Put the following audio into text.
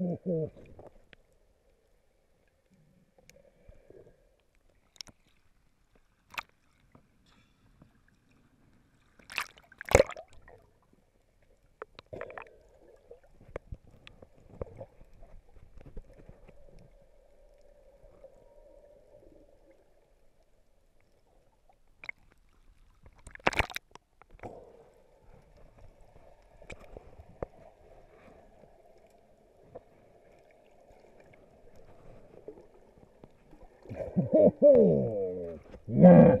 Ho, ho, Yeah.